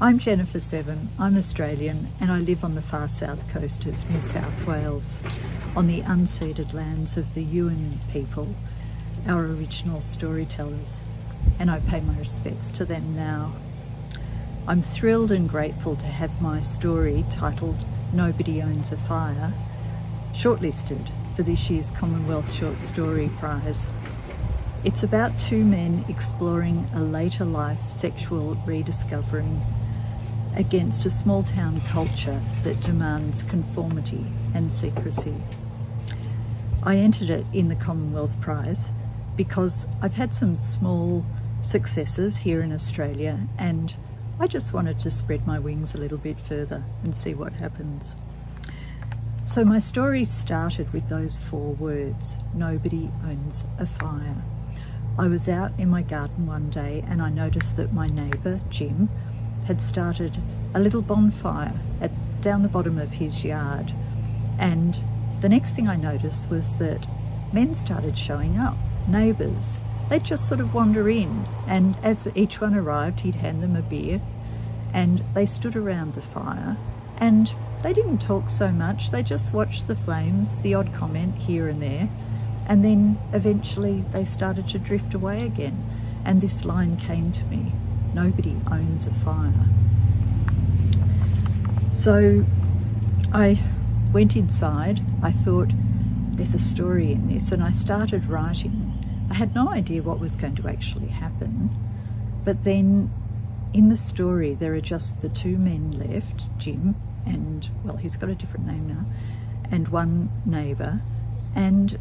I'm Jennifer Severn. I'm Australian and I live on the far south coast of New South Wales on the unceded lands of the Yuin people, our original storytellers, and I pay my respects to them now. I'm thrilled and grateful to have my story titled Nobody Owns a Fire shortlisted for this year's Commonwealth Short Story Prize. It's about two men exploring a later life sexual rediscovering against a small town culture that demands conformity and secrecy. I entered it in the Commonwealth Prize because I've had some small successes here in Australia and I just wanted to spread my wings a little bit further and see what happens. So my story started with those four words, nobody owns a fire. I was out in my garden one day and I noticed that my neighbour, Jim, had started a little bonfire at, down the bottom of his yard. And the next thing I noticed was that men started showing up, neighbours. They'd just sort of wander in, and as each one arrived, he'd hand them a beer, and they stood around the fire, and they didn't talk so much, they just watched the flames, the odd comment here and there, and then eventually they started to drift away again. And this line came to me nobody owns a fire. So I went inside, I thought, there's a story in this, and I started writing. I had no idea what was going to actually happen, but then in the story, there are just the two men left Jim, and well, he's got a different name now, and one neighbour. And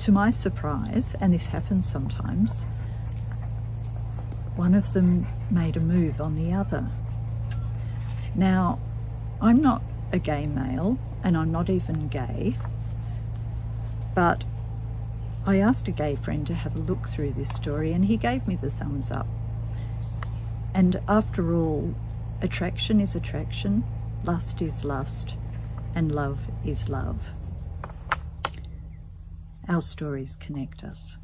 to my surprise, and this happens sometimes, one of them made a move on the other. Now, I'm not a gay male and I'm not even gay, but I asked a gay friend to have a look through this story and he gave me the thumbs up. And after all, attraction is attraction, lust is lust, and love is love. Our stories connect us.